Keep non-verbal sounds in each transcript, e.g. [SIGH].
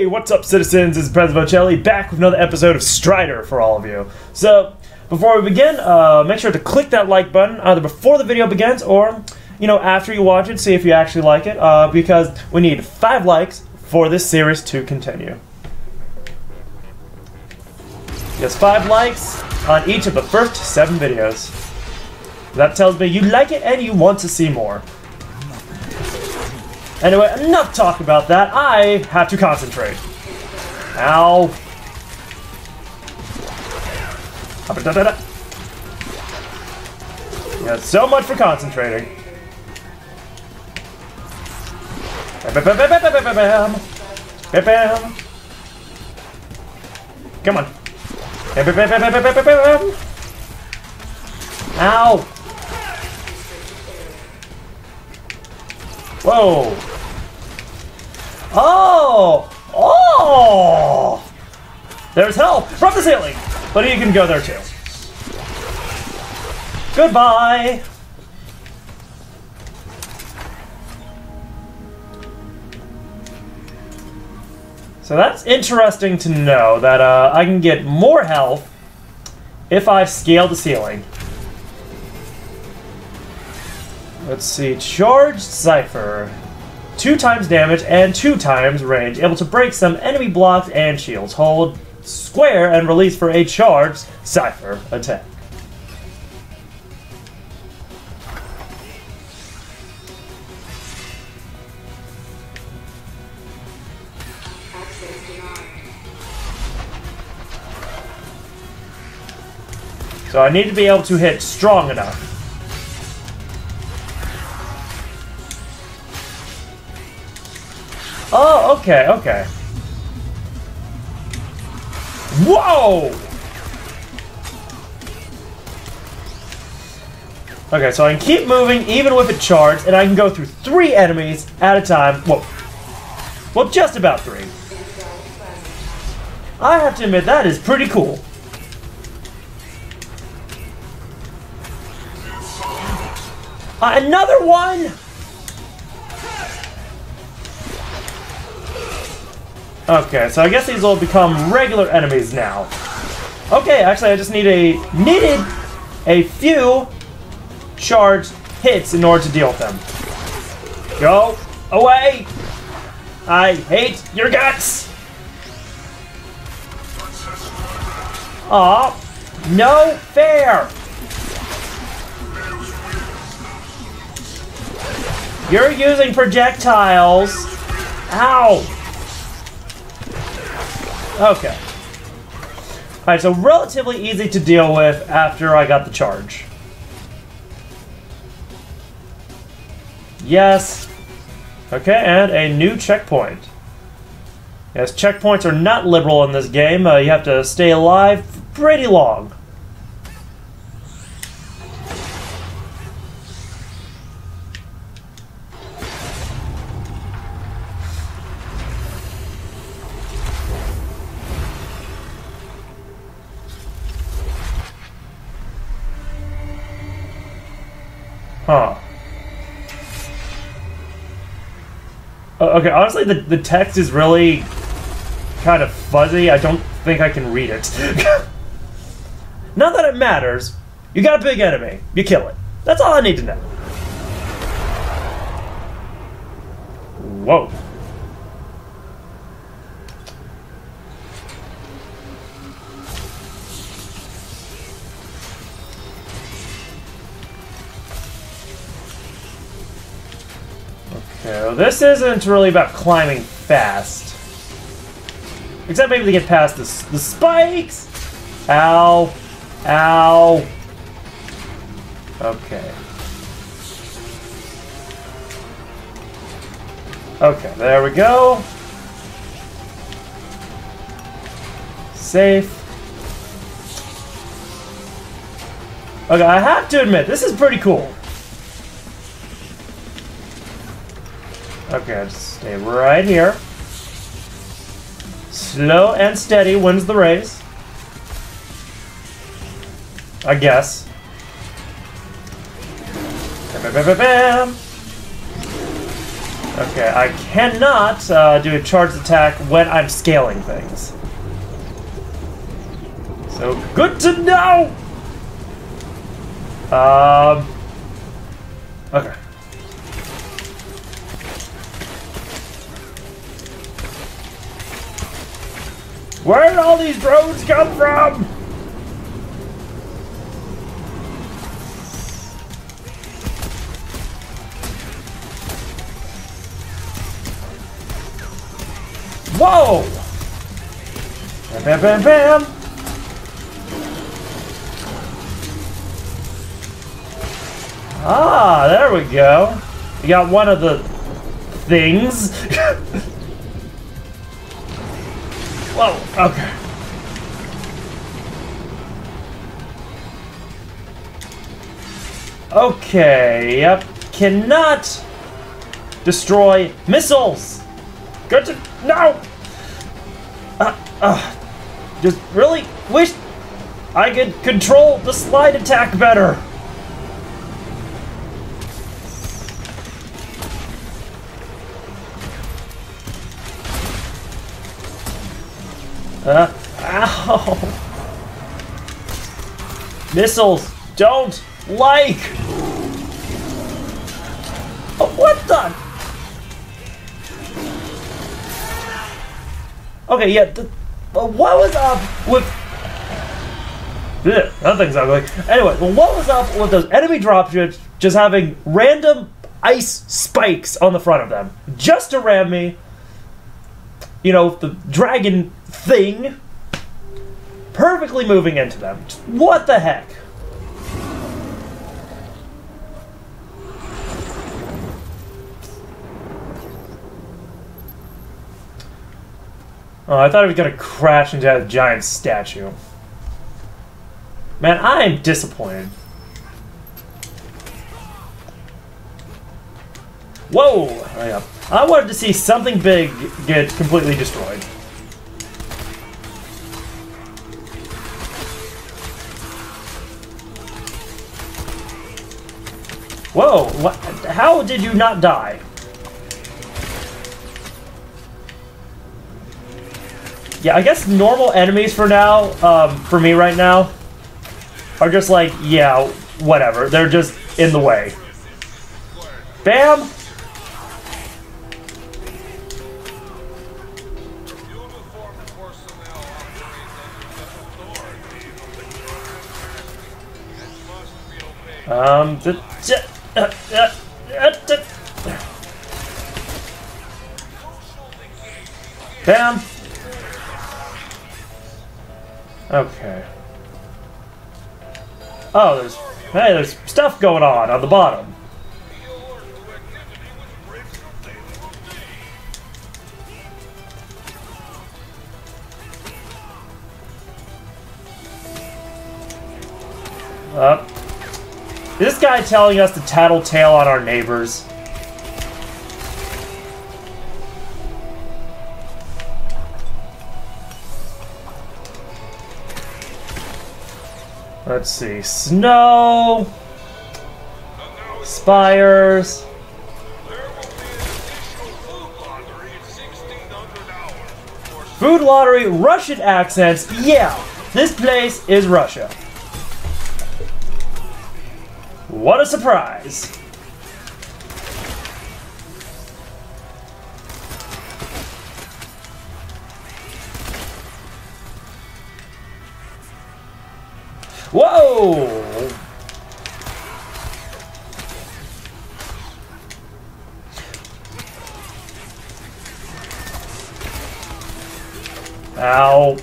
Hey, what's up, citizens? It's President Vochelli back with another episode of Strider for all of you. So, before we begin, uh, make sure to click that like button either before the video begins or, you know, after you watch it, see if you actually like it, uh, because we need five likes for this series to continue. Yes, five likes on each of the first seven videos. That tells me you like it and you want to see more. Anyway, enough talk about that. I have to concentrate. Ow. Yeah, so much for concentrating. Come on. Ow! Whoa! Oh! Oh! There's help from the ceiling! But you can go there too. Goodbye! So that's interesting to know that uh, I can get more health if I scale the ceiling. Let's see, Charged Cypher. Two times damage and two times range, able to break some enemy blocks and shields. Hold square and release for a charged Cypher attack. So I need to be able to hit strong enough. Oh, okay, okay. Whoa! Okay, so I can keep moving even with it charge, and I can go through three enemies at a time. Whoa. well, just about three. I have to admit, that is pretty cool. Uh, another one? Okay, so I guess these will become regular enemies now. Okay, actually I just need a needed a few charged hits in order to deal with them. Go away! I hate your guts! Aw, no fair! You're using projectiles. Ow! Okay. Alright, so relatively easy to deal with after I got the charge. Yes. Okay, and a new checkpoint. Yes, checkpoints are not liberal in this game. Uh, you have to stay alive pretty long. Okay, honestly, the, the text is really kind of fuzzy. I don't think I can read it. [LAUGHS] Not that it matters. You got a big enemy. You kill it. That's all I need to know. Whoa. So this isn't really about climbing fast. Except maybe to get past the, the spikes! Ow. Ow. Okay. Okay, there we go. Safe. Okay, I have to admit, this is pretty cool. Okay, just stay right here. Slow and steady wins the race. I guess. Bam, bam, bam, bam. Okay, I cannot uh, do a charged attack when I'm scaling things. So, good to know! Um... Okay. Where did all these drones come from? Whoa! Bam, bam, bam, bam! Ah, there we go. We got one of the things. [LAUGHS] Whoa, okay. Okay, yep. Cannot destroy missiles. Good to no. Uh, uh, just really wish I could control the slide attack better. Uh, ow! Missiles don't like. Oh, what the? Okay, yeah. The, what was up with? Ugh, that thing's ugly. Anyway, well, what was up with those enemy dropships just having random ice spikes on the front of them just to ram me? You know, the dragon thing perfectly moving into them. What the heck? Oh, I thought he was gonna crash into a giant statue. Man, I am disappointed. Whoa! I wanted to see something big get completely destroyed. Whoa! What, how did you not die? Yeah, I guess normal enemies for now, um, for me right now, are just like, yeah, whatever. They're just in the way. Bam! Um, Bam! Okay. Oh, there's... Hey, there's stuff going on on the bottom. Up. This guy telling us to tattletale on our neighbors. Let's see. Snow. Spires. Food lottery, Russian accents. Yeah, this place is Russia. What a surprise! Whoa! Ow.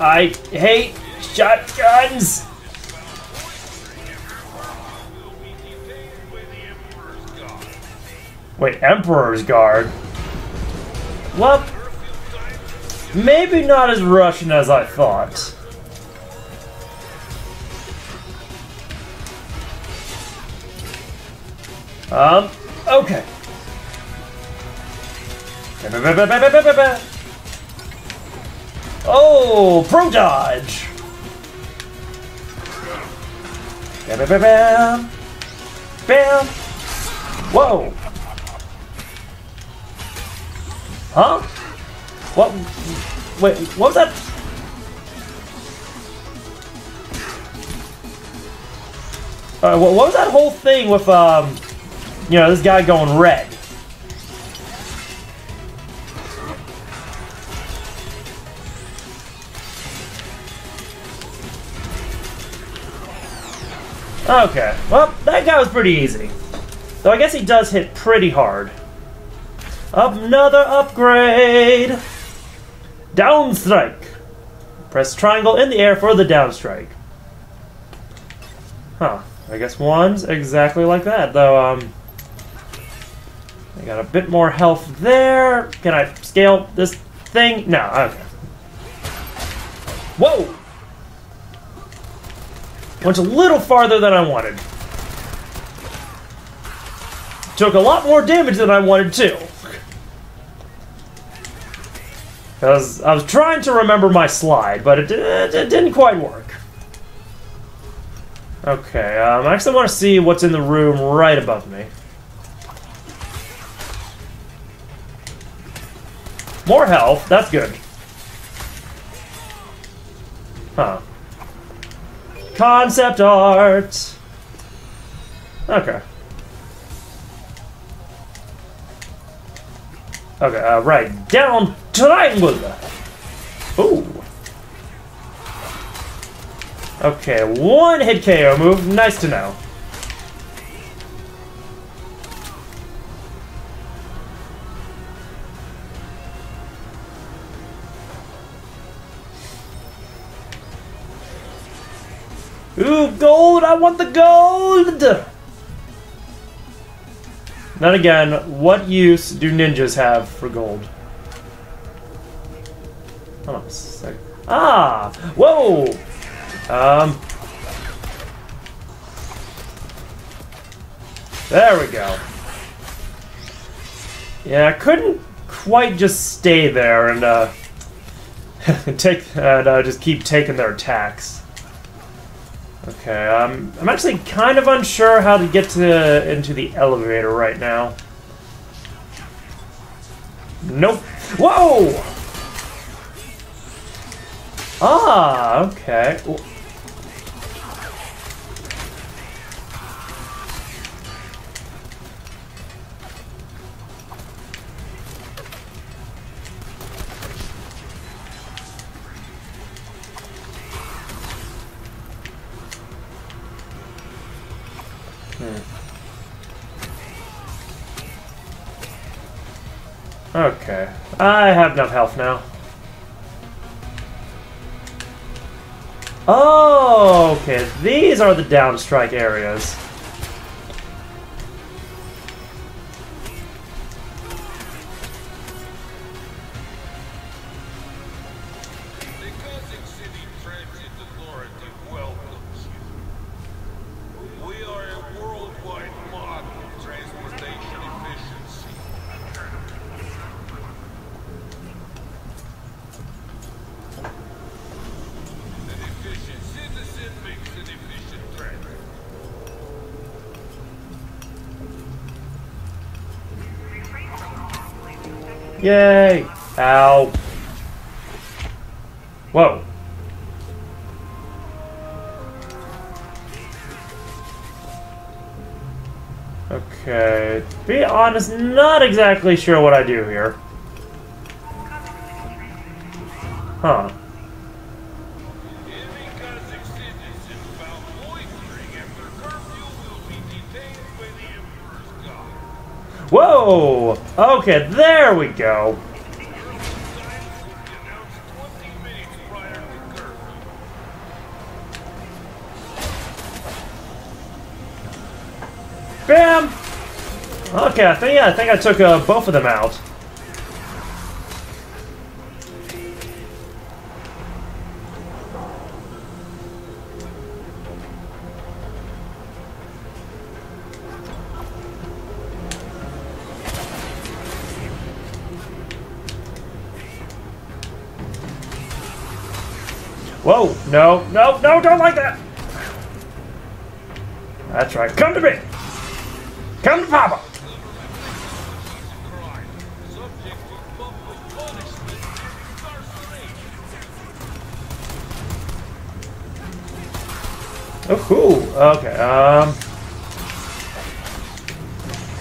I hate shotguns! Wait, Emperor's Guard? Well, maybe not as Russian as I thought. Um, okay. Oh, pro dodge. Bam, bam, bam, bam. Whoa. Huh? What? Wait, what was that? Uh, what, what was that whole thing with, um, you know, this guy going red? Okay, well, that guy was pretty easy. Though I guess he does hit pretty hard. Another upgrade! Down strike. Press triangle in the air for the down strike. Huh. I guess one's exactly like that, though, um... I got a bit more health there. Can I scale this thing? No, okay. Whoa! Went a little farther than I wanted. Took a lot more damage than I wanted to. Because I was trying to remember my slide, but it, it, it didn't quite work. Okay, um, I actually want to see what's in the room right above me. More health, that's good. Huh. Concept art! Okay. Okay, uh, right. Down triangle! Ooh. Okay, one hit KO move. Nice to know. Ooh, gold! I want the gold! Then again, what use do ninjas have for gold? Hold on a sec. Ah! Whoa! Um. There we go. Yeah, I couldn't quite just stay there and, uh, [LAUGHS] take, and, uh, just keep taking their attacks. Okay, um, I'm actually kind of unsure how to get to into the elevator right now. Nope. Whoa! Ah, okay. Okay. I have enough health now. Oh, okay. These are the downstrike areas. Yay! Ow. Whoa. Okay, to be honest, not exactly sure what I do here. Huh. Whoa! Okay, there we go. Bam! Okay, I think yeah, I think I took uh, both of them out. No, no, no, don't like that! That's right. Come to me! Come to Papa! Oh, cool. Okay, um...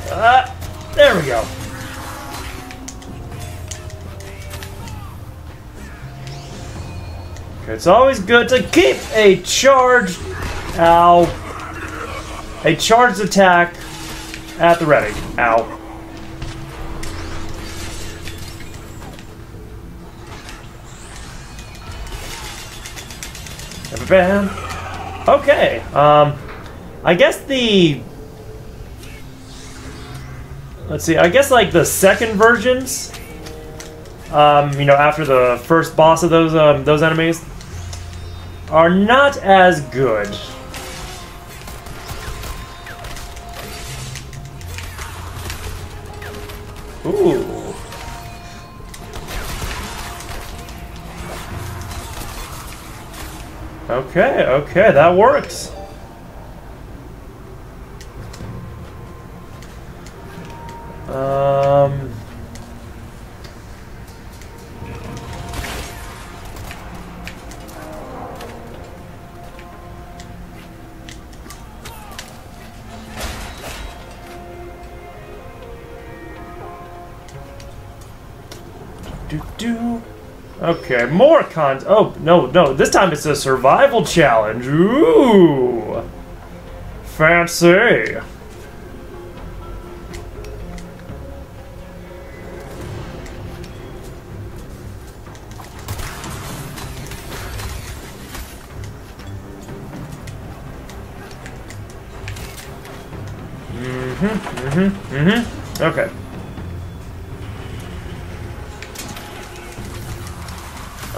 Uh, there we go. It's always good to keep a charged, ow, a charged attack at the ready. Ow. Bam. Okay. Um, I guess the. Let's see. I guess like the second versions. Um, you know, after the first boss of those um, those enemies, are not as good. Ooh. Okay, okay, that works. Um... Do do. Okay, more cons. Oh no, no! This time it's a survival challenge. Ooh, fancy. Mm-hmm. Mm-hmm. Mm-hmm. Okay.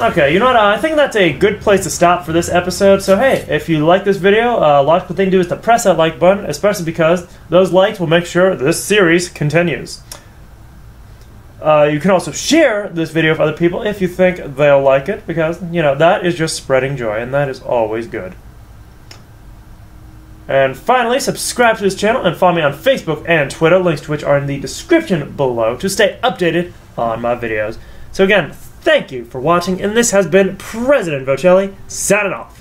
Okay, you know what? Uh, I think that's a good place to stop for this episode. So, hey, if you like this video, uh, logical thing to do is to press that like button, especially because those likes will make sure this series continues. Uh, you can also share this video with other people if you think they'll like it, because, you know, that is just spreading joy, and that is always good. And finally, subscribe to this channel and follow me on Facebook and Twitter, links to which are in the description below, to stay updated on my videos. So again, Thank you for watching, and this has been President Vochelli, signing off.